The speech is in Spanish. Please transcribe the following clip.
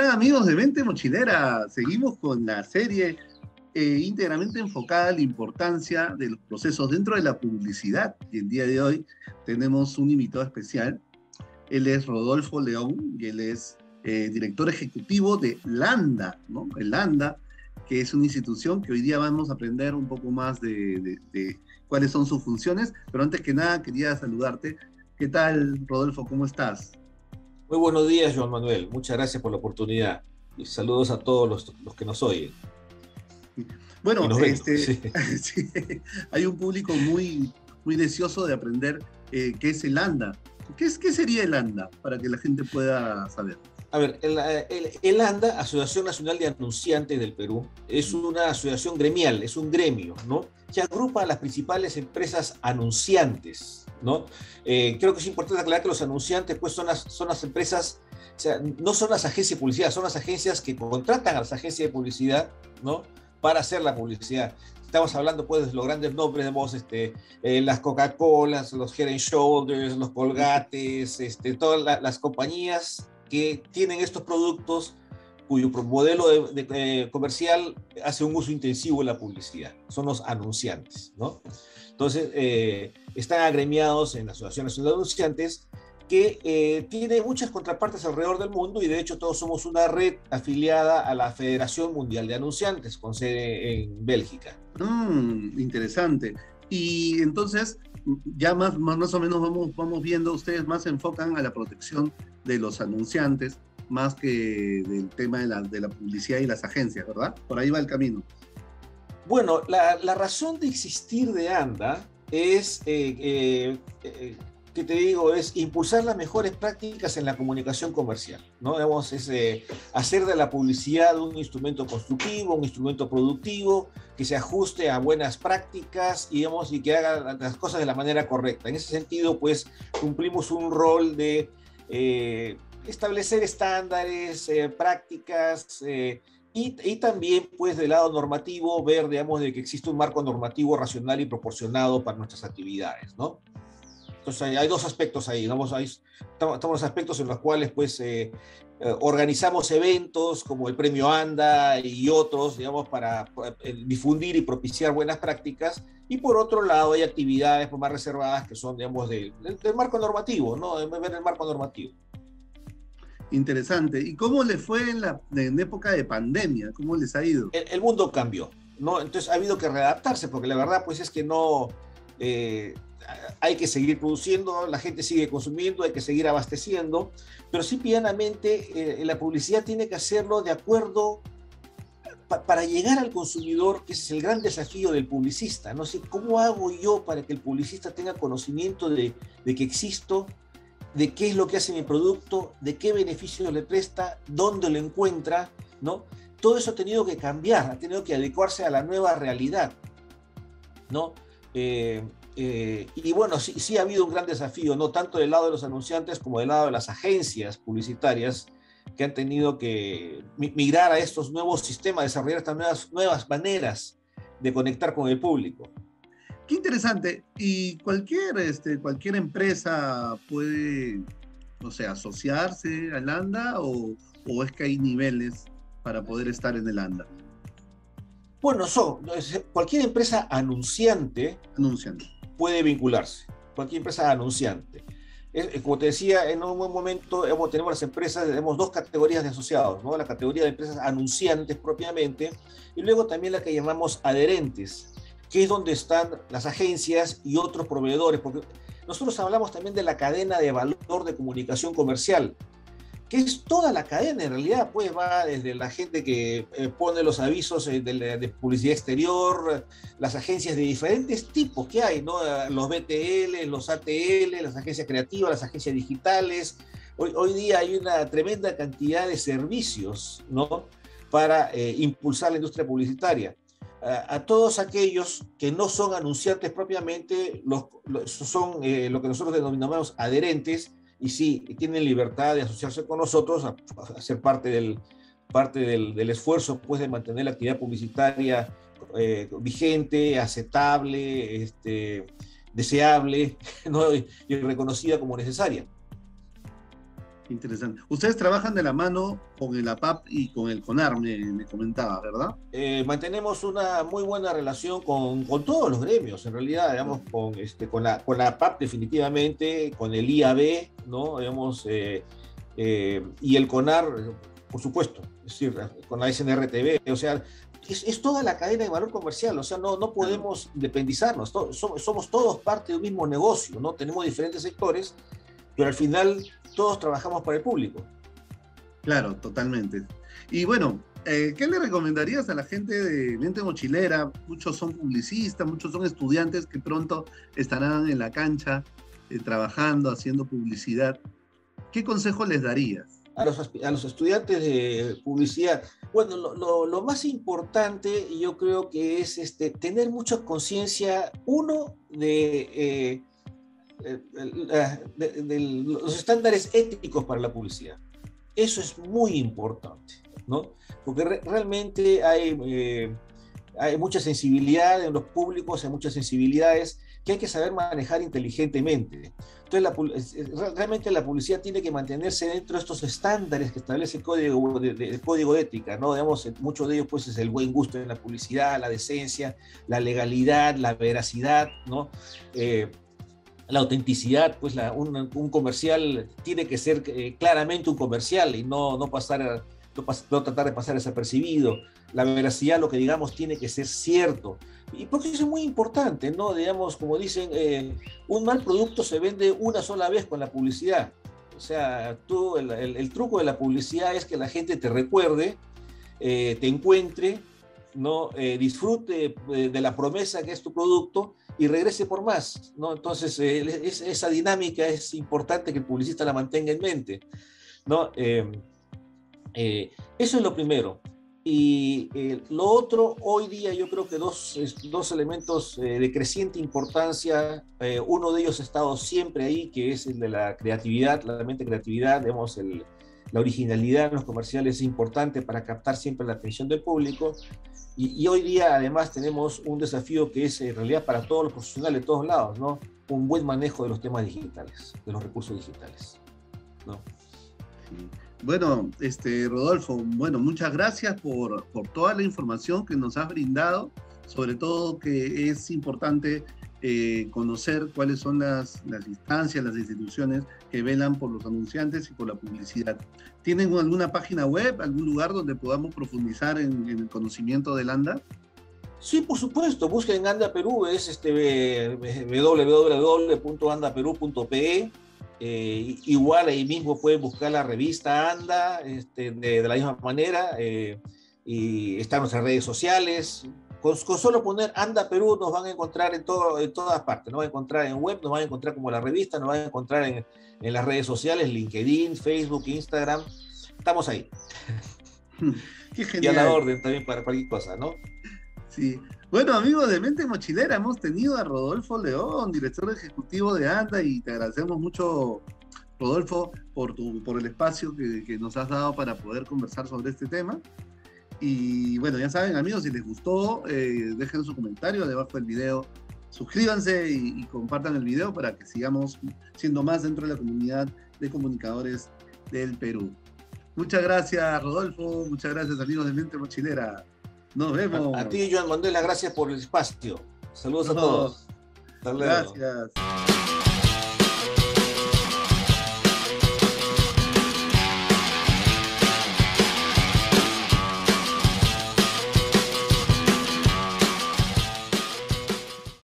están amigos de Mente Mochilera? Seguimos con la serie eh, íntegramente enfocada a la importancia de los procesos dentro de la publicidad. Y el día de hoy tenemos un invitado especial. Él es Rodolfo León y él es eh, director ejecutivo de LANDA, ¿no? El LANDA, que es una institución que hoy día vamos a aprender un poco más de, de cuáles son sus funciones. Pero antes que nada, quería saludarte. ¿Qué tal, Rodolfo? ¿Cómo estás? Muy buenos días, Joan Manuel. Muchas gracias por la oportunidad. Y saludos a todos los, que nos oyen. Bueno, este, hay un público muy, muy deseoso de aprender eh, qué es el ANDA. ¿Qué, es, ¿Qué sería el ANDA? Para que la gente pueda saber. A ver, el, ANDA, Asociación Nacional de Anunciantes del Perú, es una asociación gremial, es un gremio, ¿no? Que agrupa a las principales empresas anunciantes Eh, creo que es importante aclarar que los anunciantes pues, son, las, son las empresas, no son las agencias de publicidad, son las agencias que contratan a las agencias de publicidad ¿no? para hacer la publicidad. Estamos hablando pues de los grandes nombres, de este, eh, las Coca-Colas, los Head Shoulders, los Colgates, este, todas las compañías que tienen estos productos cuyo modelo de, comercial hace un uso intensivo de la publicidad. Son los anunciantes, ¿no? Entonces, eh, están agremiados en la Asociación Nacional de Anunciantes, que eh, tiene muchas contrapartes alrededor del mundo y de hecho todos somos una red afiliada a la Federación Mundial de Anunciantes, con sede en Bélgica. Mm, interesante. Y entonces, ya más, más, o menos vamos, vamos viendo, ustedes más se enfocan a la protección de los anunciantes más que del tema de la, de la publicidad y las agencias, ¿verdad? Por ahí va el camino. Bueno, la, la razón de existir de ANDA es, eh, eh, eh, que te digo, es impulsar las mejores prácticas en la comunicación comercial, ¿no? Digamos, es hacer de la publicidad un instrumento constructivo, un instrumento productivo, que se ajuste a buenas prácticas y, digamos, y que haga las cosas de la manera correcta. En ese sentido, pues, cumplimos un rol de establecer estándares, eh, prácticas eh, y, también, pues, del lado normativo, ver, digamos, de que existe un marco normativo racional y proporcionado para nuestras actividades, ¿no? Entonces, hay, dos aspectos ahí, ¿no? Hay, estamos aspectos en los cuales, pues, eh, organizamos eventos como el Premio ANDA y otros, digamos, para, difundir y propiciar buenas prácticas. Y por otro lado, hay actividades pues, más reservadas que son, digamos, del, del marco normativo, ¿no? Ver el marco normativo. Interesante. ¿Y cómo le fue en, la, en época de pandemia? ¿Cómo les ha ido? El, mundo cambió, ¿no? Entonces ha habido que readaptarse, porque la verdad pues es que no... Eh, hay que seguir produciendo, la gente sigue consumiendo, hay que seguir abasteciendo, pero sí eh, la publicidad tiene que hacerlo de acuerdo para llegar al consumidor, que es el gran desafío del publicista. No sé, ¿cómo hago yo para que el publicista tenga conocimiento de, de que existo, de qué es lo que hace mi producto, de qué beneficios le presta, dónde lo encuentra, ¿no? Todo eso ha tenido que cambiar, ha tenido que adecuarse a la nueva realidad, ¿no? Eh, eh, y bueno, sí, sí ha habido un gran desafío, no tanto del lado de los anunciantes como del lado de las agencias publicitarias que han tenido que migrar a estos nuevos sistemas, desarrollar estas nuevas, nuevas maneras de conectar con el público. Qué interesante. Y cualquier, este, cualquier empresa puede, no sé, asociarse al ANDA o, o es que hay niveles para poder estar en el ANDA. Bueno, son, cualquier empresa anunciante, anunciante puede vincularse. Cualquier empresa anunciante. como te decía, en un buen momento tenemos las empresas, tenemos dos categorías de asociados, ¿no? la categoría de empresas anunciantes propiamente y luego también la que llamamos adherentes que es donde están las agencias y otros proveedores, porque nosotros hablamos también de la cadena de valor de comunicación comercial, que es toda la cadena, en realidad, pues va desde la gente que eh, pone los avisos eh, de, publicidad exterior, las agencias de diferentes tipos que hay, ¿no? Los BTL, los ATL, las agencias creativas, las agencias digitales. Hoy, hoy día hay una tremenda cantidad de servicios, ¿no? Para eh, impulsar la industria publicitaria a, todos aquellos que no son anunciantes propiamente, los, son eh, lo que nosotros denominamos adherentes y sí, tienen libertad de asociarse con nosotros, a, ser parte del, parte del, esfuerzo pues, de mantener la actividad publicitaria eh, vigente, aceptable, este, deseable y reconocida como necesaria. Interesante. Ustedes trabajan de la mano con el APAP y con el CONAR, me, comentaba, ¿verdad? Eh, mantenemos una muy buena relación con, con, todos los gremios, en realidad, digamos, con, este, con, la, con la APAP definitivamente, con el IAB, ¿no? Digamos, eh, eh, y el CONAR, por supuesto, es decir, con la SNRTV, o sea, es, toda la cadena de valor comercial, o sea, no, no podemos independizarnos, somos, somos todos parte de un mismo negocio, ¿no? Tenemos diferentes sectores, pero al final todos trabajamos para el público. Claro, totalmente. Y bueno, eh, ¿qué le recomendarías a la gente de Mente Mochilera? Muchos son publicistas, muchos son estudiantes que pronto estarán en la cancha eh, trabajando, haciendo publicidad. ¿Qué consejo les darías? A los, a los estudiantes de publicidad. Bueno, lo, lo, más importante yo creo que es este, tener mucha conciencia, uno, de eh, de, los estándares éticos para la publicidad. Eso es muy importante, ¿no? Porque realmente hay, eh, hay mucha sensibilidad en los públicos, hay muchas sensibilidades que hay que saber manejar inteligentemente. Entonces, la, realmente la publicidad tiene que mantenerse dentro de estos estándares que establece el código de, código de ética, ¿no? Digamos, muchos de ellos pues es el buen gusto en la publicidad, la decencia, la legalidad, la veracidad, ¿no? Eh, la autenticidad, pues un, comercial tiene que ser eh, claramente un comercial y no, no, pasar, no, tratar de pasar desapercibido. La veracidad, lo que digamos, tiene que ser cierto. Y porque eso es muy importante, ¿no? Digamos, como dicen, eh, un mal producto se vende una sola vez con la publicidad. O sea, tú, el, truco de la publicidad es que la gente te recuerde, eh, te encuentre, ¿no? disfrute de la promesa que es tu producto y regrese por más. ¿no? Entonces, eh, esa dinámica es importante que el publicista la mantenga en mente. ¿no? Eh, eh, eso es lo primero. Y lo otro, hoy día yo creo que dos, dos elementos de creciente importancia, uno de ellos ha estado siempre ahí, que es el de la creatividad, la mente creatividad, vemos el, la originalidad en los comerciales es importante para captar siempre la atención del público. Y, hoy día además tenemos un desafío que es en realidad para todos los profesionales de todos lados, ¿no? Un buen manejo de los temas digitales, de los recursos digitales, ¿no? Bueno, este, Rodolfo, bueno, muchas gracias por, por toda la información que nos has brindado, sobre todo que es importante eh, conocer cuáles son las, las, instancias, las instituciones que velan por los anunciantes y por la publicidad. ¿Tienen alguna página web, algún lugar donde podamos profundizar en, el conocimiento del ANDA? Sí, por supuesto, busquen ANDA Perú, es este www.andaperú.pe. Eh, igual ahí mismo pueden buscar la revista ANDA este, de, la misma manera. Eh, y están nuestras redes sociales, con, solo poner Anda Perú nos van a encontrar en, todo, en todas partes. Nos van a encontrar en web, nos van a encontrar como la revista, nos van a encontrar en, en las redes sociales, LinkedIn, Facebook, Instagram. Estamos ahí. Qué genial. Y a la orden también para cualquier cosa, ¿no? Sí. Bueno, amigos de Mente Mochilera, hemos tenido a Rodolfo León, director ejecutivo de ANDA, y te agradecemos mucho, Rodolfo, por, tu, por el espacio que, que nos has dado para poder conversar sobre este tema. Y bueno, ya saben, amigos, si les gustó, eh, dejen su comentario debajo del video. Suscríbanse y, compartan el video para que sigamos siendo más dentro de la comunidad de comunicadores del Perú. Muchas gracias, Rodolfo. Muchas gracias, amigos de Mente Mochilera. Nos vemos. A, ti, Joan las gracias por el espacio. Saludos a todos. Gracias.